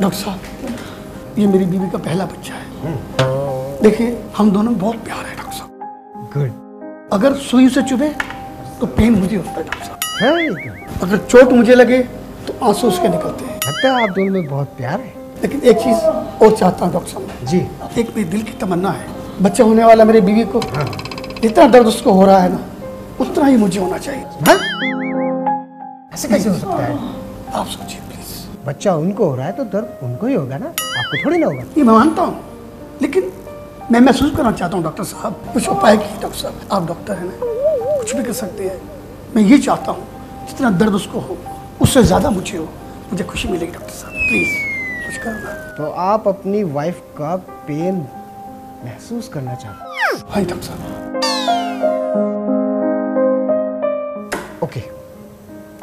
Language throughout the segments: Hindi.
डॉक्टर साहब ये मेरी बीवी का पहला बच्चा है। देखिए हम दोनों में बहुत प्यार है डॉक्टर साहब। गुड अगर सुई से चुभे तो पेन मुझे होता है डॉक्टर साहब। गुड अगर चोट मुझे लगे तो आँसू उसके निकलते हैं। लगता है आप दोनों में बहुत प्यार है। लेकिन एक चीज़ और चाहता हूँ डॉक्टर साहब। जी। एक मेरी दिल की तमन्ना है। बच्चा होने वाला मेरी बीवी को जितना दर्द उसको हो रहा है ना उतना ही मुझे होना चाहिए। हाँ? ऐसे कैसे हो सकता है? आप सोचिए प्लीज़ बच्चा उनको हो रहा है तो दर्द उनको ही होगा ना? आपको थोड़ी ना होगा। ये मैं मानता हूँ लेकिन मैं महसूस करना चाहता हूँ डॉक्टर साहब कुछ उपाय कीजिए डॉक्टर साहब। आप डॉक्टर हैं ना कुछ भी कर सकते हैं। मैं ये चाहता हूँ जितना दर्द उसको हो उससे ज़्यादा मुझे हो मुझे खुशी मिलेगी डॉक्टर साहब। प्लीज़ कुछ करो ना तो आप अपनी वाइफ का पेन महसूस करना चाहते हैं? हाँ डॉक्टर साहब। ओके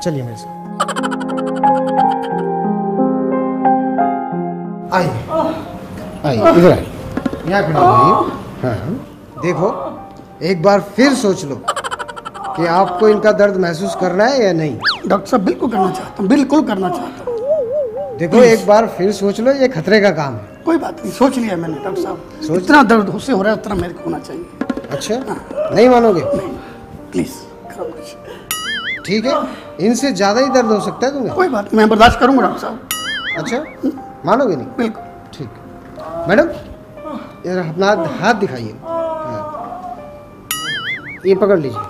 चलिए मेरे साथ। आइए। आइए इधर आइए। यहाँ खड़े होइए हाँ। देखो एक बार फिर सोच लो कि आपको इनका दर्द महसूस करना है या नहीं। डॉक्टर साहब बिल्कुल करना चाहता हूँ बिल्कुल करना चाहता हूँ। देखो एक बार फिर सोच लो ये खतरे का काम है। कोई बात नहीं सोच लिया मैंने डॉक्टर साहब। इतना दर्द उससे हो रहा है उतना मेरे को होना चाहिए। अच्छा? हाँ। नहीं मानोगे? प्लीज़ ठीक है इनसे ज़्यादा ही दर्द हो सकता है तुम्हें? कोई बात मैं बर्दाश्त करूँगा डॉक्टर साहब। अच्छा? मानोगे नहीं? बिल्कुल। ठीक। मैडम इधर अपना हाथ हाथ दिखाइए। हाँ। ये पकड़ लीजिए।